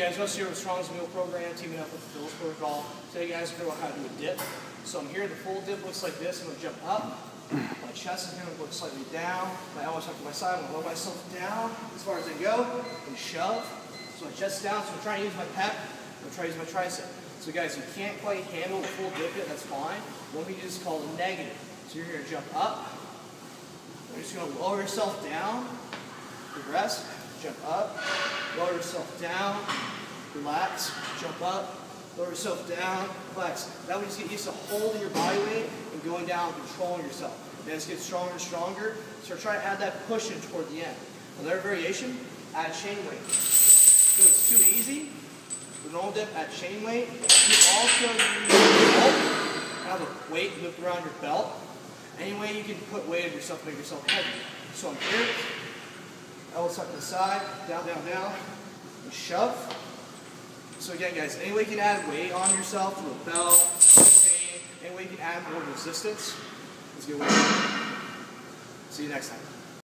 guys, Russ here with Strong's Meal Program, teaming up with the Phillips Protocol. Today guys, we're going to how to do a dip. So I'm here, the full dip looks like this. I'm going to jump up. My chest is going to look slightly down. My elbows up to my side. I'm going to lower myself down as far as I go and shove. So my chest down. So I'm trying to use my pec. I'm going to use my tricep. So guys, you can't quite handle a full dip yet. That's fine. What we do is called a negative. So you're going to jump up. You're just going to lower yourself down. Progress. Jump up. Lower yourself down. Relax. Jump up. Lower yourself down. Relax. That way you just get used to holding your body weight and going down, controlling yourself. Then it's getting stronger and stronger. So try to add that push in toward the end. Another variation, add chain weight. So it's too easy. With normal dip, add chain weight. You also. Have a weight loop around your belt. Any way you can put weight on yourself, make yourself heavy. So I'm here, elbows tucked to the side, down, down, down, and shove. So again, guys, any way you can add weight on yourself through a belt, chain, any way you can add more resistance, get with. See you next time.